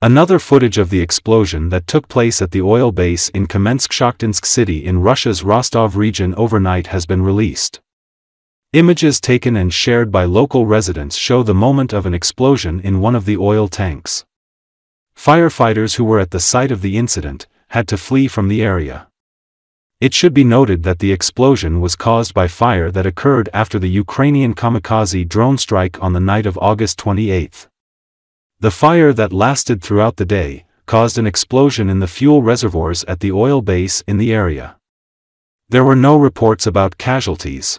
Another footage of the explosion that took place at the oil base in Kamensk-Shakhtinsk city in Russia's Rostov region overnight has been released. Images taken and shared by local residents show the moment of an explosion in one of the oil tanks. Firefighters who were at the site of the incident had to flee from the area. It should be noted that the explosion was caused by fire that occurred after the Ukrainian kamikaze drone strike on the night of August 28. The fire that lasted throughout the day, caused an explosion in the fuel reservoirs at the oil base in the area. There were no reports about casualties.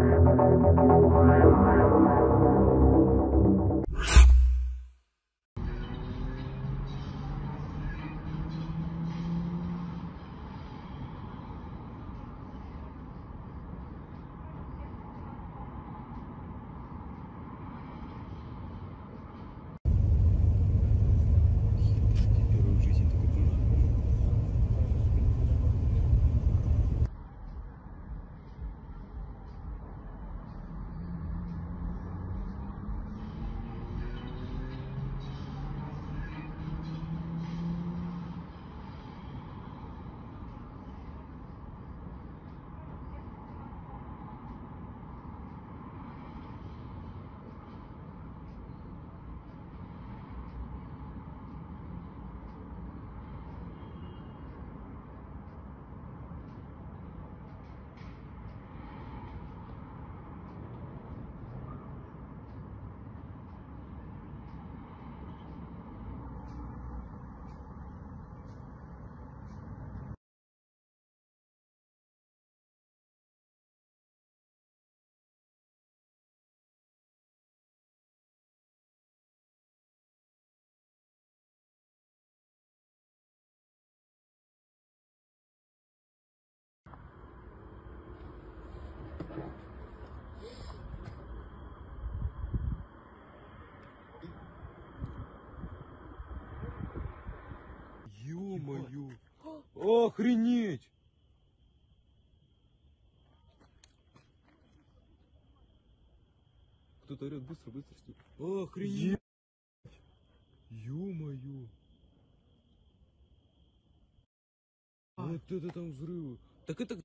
Oh, my God. Охренеть! Кто-то орёт, быстро, быстро, стой. Охренеть! Ё-моё! Вот это там взрывы. Так это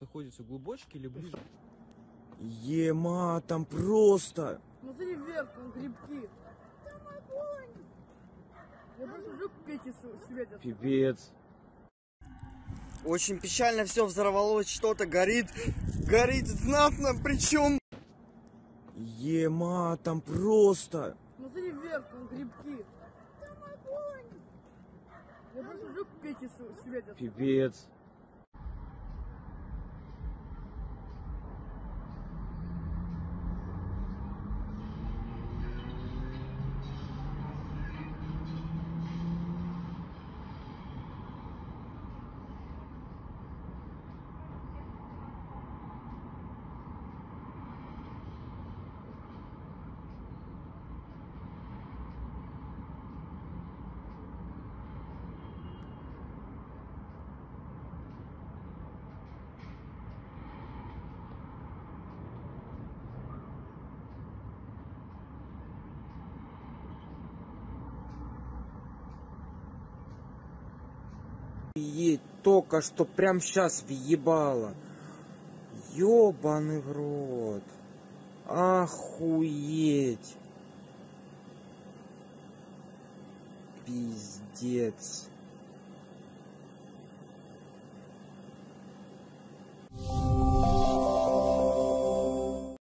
находится глубочки или ближе? Ема, там просто. Смотри вверх, там грибки. Я просто вдруг пеки светят. Пипец. Очень печально все взорвалось, что-то горит. Горит знатно, причем... Ема, там просто. Смотри вверх, там грибки. Я просто пеки с- светят. Пипец. ей только что прям сейчас въебала. Ёбаный в рот. Охуеть. Пиздец.